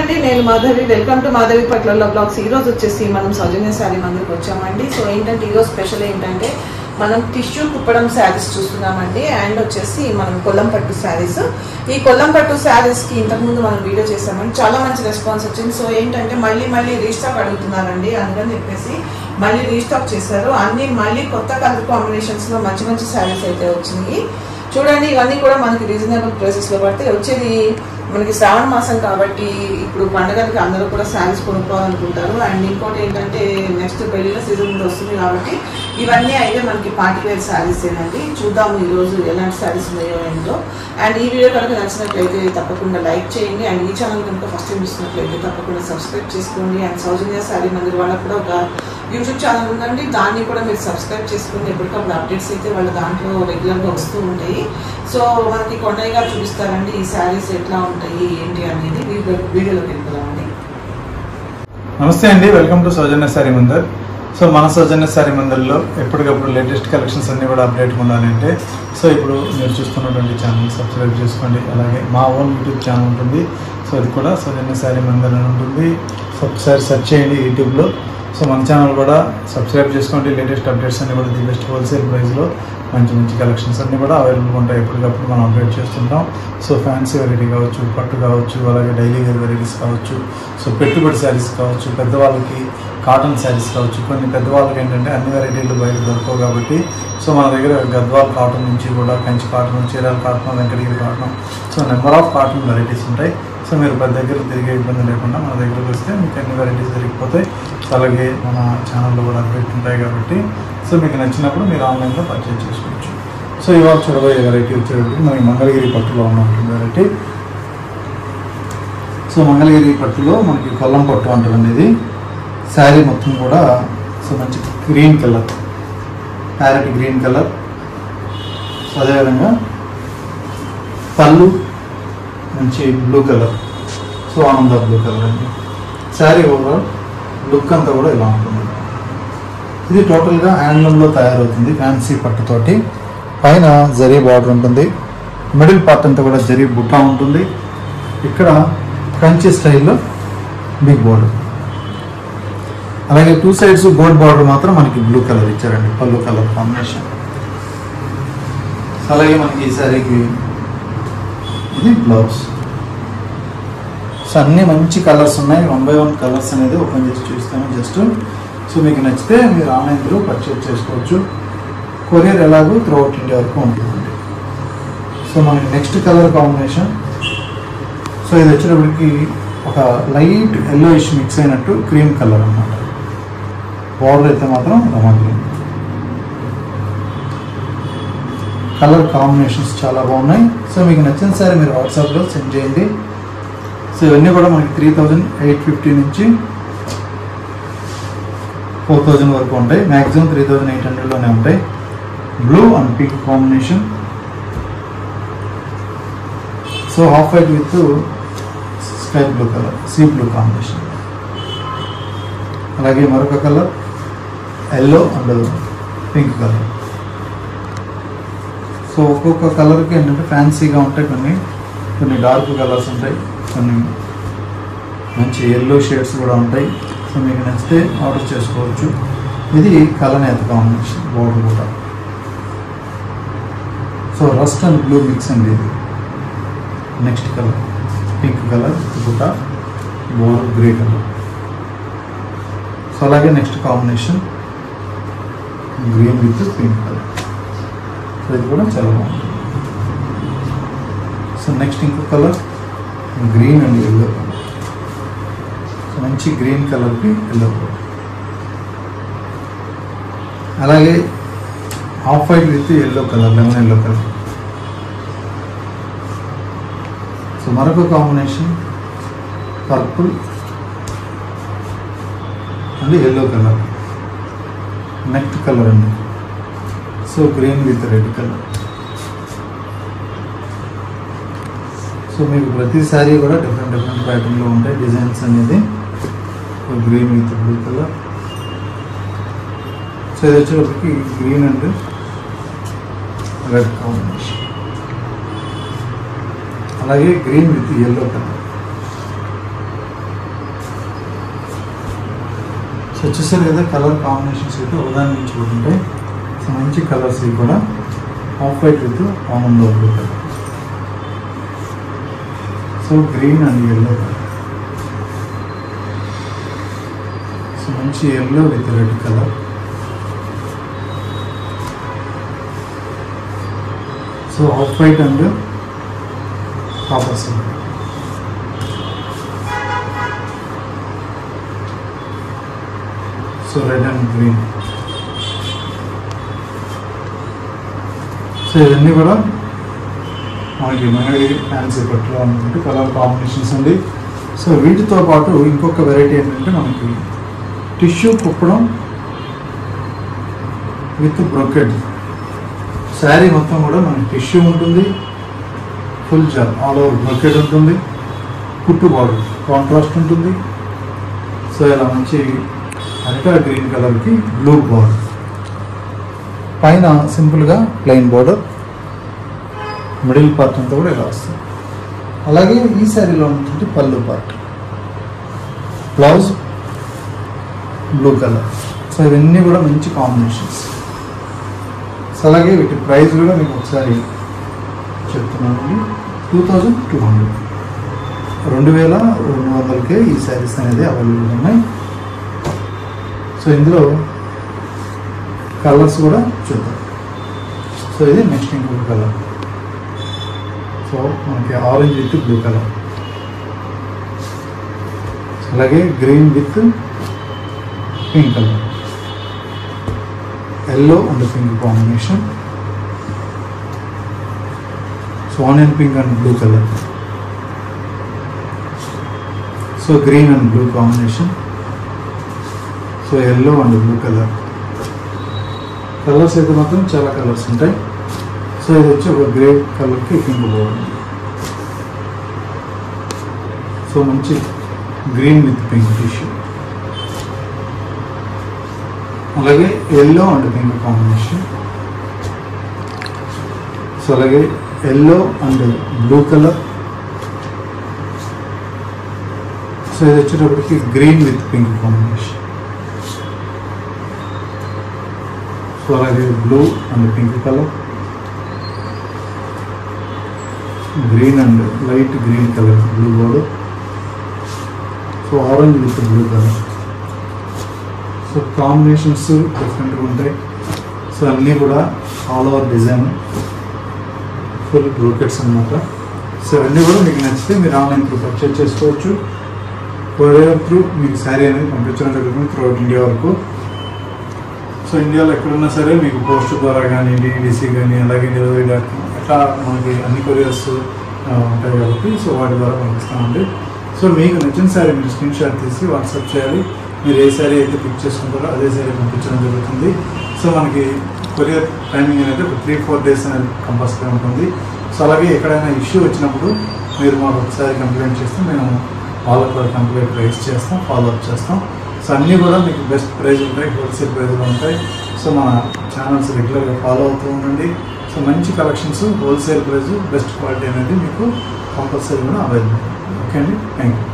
అండి. నేను Madhavi. Welcome to Madhavi పట్ల బ్లాగ్స్. ఈ రోజు వచ్చేసి మనం సౌజన్య శారీ మందికి వచ్చామండి సో ఏంటంటే ఈ రోజు స్పెషల్ ఏంటంటే మనం టిష్యూ కుప్పడం శారీస్ చూస్తున్నామండి. అండ్ వచ్చేసి మనం కొల్లం పట్టు శారీస్. ఈ కొల్లం పట్టు శారీస్కి ఇంతకుముందు మనం వీడియో చేసామండి చాలా మంచి రెస్పాన్స్ వచ్చింది. సో ఏంటంటే మళ్ళీ మళ్ళీ రీస్టాక్ అడుగుతున్నారండి. అందుకని చెప్పేసి మళ్ళీ రీస్టాక్ చేశారు. అన్ని మళ్ళీ కొత్త కలర్ కాంబినేషన్స్లో మంచి మంచి శారీస్ అయితే వచ్చినాయి. చూడండి ఇవన్నీ కూడా మనకి రీజనబుల్ ప్రైసెస్లో లో వచ్చేది మనకి శ్రావణ మాసం కాబట్టి ఇప్పుడు పండగలకి అందరూ కూడా శారీస్ కొనుక్కోవాలనుకుంటారు. అండ్ ఇంకోటి ఏంటంటే నెక్స్ట్ పెళ్ళిళ్ళ సీజన్ కూడా వస్తుంది కాబట్టి ఇవన్నీ అయితే మనకి పార్టీ వేర్ శారీస్ ఏనండి. చూద్దాము ఈ ఎలాంటి శారీస్ ఉన్నాయో ఏంటో. అండ్ ఈ వీడియో కనుక నచ్చినట్లయితే తప్పకుండా లైక్ చేయండి. అండ్ ఈ ఛానల్ కనుక ఫస్ట్ టైం చూసినట్లయితే తప్పకుండా సబ్స్క్రైబ్ చేసుకోండి. అండ్ సౌజన్య శారీ మందిర్ వాళ్ళకు కూడా ఒక యూట్యూబ్ ఛానల్ ఉందండి. దాన్ని కూడా మీరు సబ్స్క్రైబ్ చేసుకుని ఎప్పటికప్పుడు అప్డేట్స్ అయితే వాళ్ళ దాంట్లో రెగ్యులర్గా వస్తూ ఉంటాయి. సో మనకి కొండయ్య గారు చూపిస్తారండి ఈ శారీస్ ఎట్లా ఉంటాయి ఏంటి అనేది వీడియో- వీడియోలోకి వెళ్ళిపోదామండి నమస్తే అండి welcome to Soujanya Saree Mandir. So మన సౌజన్య సారీ మందర్లో ఎప్పటికప్పుడు లేటెస్ట్ కలెక్షన్స్ అన్నీ కూడా అప్డేట్ ఉండాలంటే సో ఇప్పుడు మీరు చూస్తున్నటువంటి ఛానల్ సబ్స్క్రైబ్ చేసుకోండి. అలాగే మా ఓన్ యూట్యూబ్ ఛానల్ ఉంటుంది. సో అది కూడా సౌజన్య సారీ మందర్ అని ఉంటుంది. సో ఒకసారి సెర్చ్ చేయండి యూట్యూబ్లో. సో మన ఛానల్ కూడా సబ్స్క్రైబ్ చేసుకోండి. లేటెస్ట్ అప్డేట్స్ అన్ని కూడా ది బెస్ట్ హోల్సేల్ ప్రైస్లో మంచి మంచి కలెక్షన్స్ అన్నీ కూడా అవైలబుల్ ఉంటాయి. ఎప్పటికప్పుడు మనం అప్డేట్ చేస్తుంటాం. సో ఫ్యాన్సీ వెరైటీ కావచ్చు పట్టు కావచ్చు అలాగే డైలీ వేర్ వెరైటీస్ కావచ్చు సో పెట్టుబడి శారీస్ కావచ్చు పెద్దవాళ్ళకి కాటన్ శారీస్ కావచ్చు కొన్ని పెద్దవాళ్ళకి ఏంటంటే అన్ని వెరైటీలు బయట దొరకవు కాబట్టి సో మన దగ్గర గద్వాల్ కాటన్ నుంచి కూడా Kanchi cotton Chirala cotton Venkatagiri cotton so number of cotton varieties ఉంటాయి. సో మీరు పెద్ద దగ్గర తిరిగే ఇబ్బంది లేకుండా మన దగ్గరకు వస్తే మీకు అన్ని వెరైటీస్ దొరికిపోతాయి. అలాగే మన ఛానల్లో కూడా అప్డేట్ ఉంటాయి కాబట్టి సో మీకు నచ్చినప్పుడు మీరు ఆన్లైన్లో పర్చేజ్ చేసుకోవచ్చు. సో ఇవాళ చూడబోయే వెరైటీ వచ్చేటప్పటికి మనకి మంగళగిరి పట్టులో ఉన్నటువంటి వెరైటీ సో మంగళగిరి పట్టులో మనకి కొల్లం పట్టు అంటారండి ఇది శారీ మొత్తం కూడా సో మంచి green colour parrot green colour so అదేవిధంగా పళ్ళు మంచి బ్లూ కలర్ సో ఆనంద బ్లూ కలర్ అండి. శారీ ఓవరాల్ లుక్ అంతా కూడా ఇలా ఉంటుంది. ఇది టోటల్గా హ్యాండ్లూమ్లో తయారవుతుంది ఫ్యాన్సీ పట్టుతోటి. పైన జరీ బార్డర్ ఉంటుంది. మిడిల్ పార్ట్ అంతా కూడా జరీ బుట్ట ఉంటుంది. ఇక్కడ కంచి స్టైల్లో బిగ్ బోర్డర్ అలాగే టూ సైడ్స్ గోల్డ్ బార్డర్ మాత్రం మనకి బ్లూ కలర్ ఇచ్చారండి పళ్ళు కలర్ కాంబినేషన్ అలాగే మనకి ఈ శారీకి ఇది బ్లౌజ్ సో అన్ని మంచి కలర్స్ ఉన్నాయి. వన్ బై వన్ కలర్స్ అనేది ఓపెన్ చేసి చూస్తాను జస్ట్ సో మీకు నచ్చితే మీరు ఆన్లైన్ త్రూ పర్చేజ్ చేసుకోవచ్చు. కొరియర్ ఎలాగో త్రూ అవుట్ ఇండియా వరకు ఉంటుందండి. సో మనకి నెక్స్ట్ కలర్ కాంబినేషన్ సో ఇది వచ్చేటప్పటికి ఒక లైట్ ఎల్లోయిష్ మిక్స్ అయినట్టు క్రీమ్ కలర్ అన్నమాట. బార్డర్ అయితే మాత్రం రమా కలర్ కాంబినేషన్స్ చాలా బాగున్నాయి. సో మీకు నచ్చిన సరే మీరు వాట్సాప్లో సెండ్ చేయండి. సో ఇవన్నీ కూడా మనకి త్రీ థౌజండ్ ఎయిట్ ఫిఫ్టీ నుంచి ఫోర్ థౌజండ్ వరకు ఉంటాయి. మ్యాక్సిమం త్రీ థౌజండ్ ఎయిట్ హండ్రెడ్లోనే ఉంటాయి. Blue and pink combination so half white with sky blue colour sea blue combination అలాగే మరొక colour yellow and pink colour so ఒక్కొక్క కలర్కి ఏంటంటే ఫ్యాన్సీగా ఉంటాయి కొన్ని. కొన్ని డార్క్ కలర్స్ ఉంటాయి. కొన్ని మంచి ఎల్లో షేడ్స్ కూడా ఉంటాయి. సో మీకు నచ్చితే ఆర్డర్ చేసుకోవచ్చు. ఇది కలనేత కాంబినేషన్ బోర్డర్ కూడా. So rust and blue mix అండి ఇది. Next colour. పింక్ కలర్ బుట్ట బోర్డర్ గ్రే కలర్. సో అలాగే next combination green with pink colour. So ఇది కూడా చాలా బాగుంటుంది సో నెక్స్ట్ ఇంకో colour. Green and yellow colour so మంచి గ్రీన్ కలర్కి ఎల్లో కలర్ అలాగే half white with yellow colour lemon yellow colour. So మరొక combination purple and yellow colour. Next colour అండి. So green with red colour. So మీకు ప్రతిసారి కూడా different different ప్యాటర్న్లో ఉంటాయి. డిజైన్స్ అనేది green with blue colour so ఇది వచ్చేటప్పటికి గ్రీన్ అండ్ రెడ్ కాంబినేషన్ అలాగే green with yellow colour so వచ్చేసరి కదా కలర్ కాంబినేషన్స్ అయితే ఉదాహరణ నుంచి ఉంటాయి. సో మంచి కలర్స్ ఇవి కూడా. ఆఫ్ వైట్ విత్ ఆనంద blue colour so green and yellow colour so మంచి yellow with red colour so off white and copper so red and green so ఇవన్నీ కూడా మనకి మంగళగిరి ఫ్యాన్సీ పట్టులో ఉన్నటువంటి కలర్ కాంబినేషన్స్ ఉంది సో వీటితో పాటు ఇంకొక వెరైటీ ఏంటంటే మనకి tissue Kuppadam with brocade sari మొత్తం కూడా మనకి టిష్యూ ఉంటుంది. ఫుల్ జార్ ఆల్ ఓవర్ బ్రొకెడ్ ఉంటుంది. కుట్టు బార్డర్ కాంట్రాస్ట్ ఉంటుంది. సో ఇలా మంచి అరిటా గ్రీన్ కలర్కి బ్లూ బార్డర్ పైన సింపుల్గా ప్లెయిన్ బార్డర్ మిడిల్ పార్ట్ అంతా కూడా ఇలా వస్తుంది. అలాగే ఈ శారీలో ఉన్నటువంటి పళ్ళు part. Blouse blue colour so ఇవన్నీ కూడా మంచి కాంబినేషన్స్ సో అలాగే వీటి ప్రైస్ కూడా మీకు ఒకసారి చెప్తున్నానండి టూ థౌజండ్ టూ హండ్రెడ్ రెండు వేల రెండు వందలకే ఈ శారీస్ అనేది అవైలబుల్ ఉన్నాయి. సో ఇందులో కలర్స్ కూడా చూద్దాం. సో ఇది నెక్స్ట్ ఇంకొక కలర్ సో మనకి ఆరెంజ్ విత్ బ్లూ కలర్. అలాగే green with pink colour. Yellow and pink combination. So and pink and blue colour. So green and blue combination. So yellow and blue colour. Colours అయితే మాత్రం చాలా colours ఉంటాయి. So ఇది వచ్చి ఒక grey కలర్కి pink బాగుంది సో మంచి గ్రీన్ విత్ పింక్ టిష్యూ అలాగే yellow and pink combination so అలాగే yellow and blue colour so ఇది వచ్చేటప్పటికి green with pink combination so అలాగే blue and pink colour green and light green colour blue border so orange with blue colour so combinations డిఫరెంట్గా ఉంటాయి. So అన్నీ కూడా all over design full brocades అన్నమాట. So అన్నీ కూడా మీకు నచ్చితే మీరు ఆన్లైన్ త్రూ పర్చేజ్ చేసుకోవచ్చు. కొరియర్ త్రూ మీకు శారీ అనేది పంపించడం జరుగుతుంది త్రూఅవుట్ ఇండియా వరకు. సో ఇండియాలో ఎక్కడున్నా సరే మీకు పోస్ట్ ద్వారా కానీ డీడీసీ కానీ అలాగే డెలివరీ డాట్ కామ్ మనకి అన్ని కొరియర్స్ ఉంటాయి కాబట్టి సో వాటి ద్వారా పంపిస్తామండి. సో మీకు నచ్చిన శారీ మీరు స్క్రీన్ షాట్ తీసి వాట్సాప్ చేయాలి. మీరు ఏ శారీ అయితే పిక్ చేసుకుంటారో అదే శారీ పంపించడం జరుగుతుంది. సో మనకి కొరియర్ టైమింగ్ అనేది ఒక త్రీ ఫోర్ డేస్ అనేది కంపల్సరీ ఉంటుంది. సో అలాగే ఎక్కడైనా ఇష్యూ వచ్చినప్పుడు మీరు మాకు ఒకసారి కంప్లైంట్ చేస్తే మేము వాళ్ళకి కూడా కంప్లైంట్ రైజ్ చేస్తాం ఫాలో అప్ చేస్తాం. సో అన్నీ కూడా మీకు బెస్ట్ ప్రైజ్ ఉంటాయి హోల్సేల్ ప్రైజ్లు ఉంటాయి. సో మన ఛానల్స్ రెగ్యులర్గా ఫాలో అవుతూ ఉండండి. సో మంచి collections wholesale price best quality అనేది మీకు కంపల్సరీ కూడా అవైలబుల్ ఓకే అండి? Thank you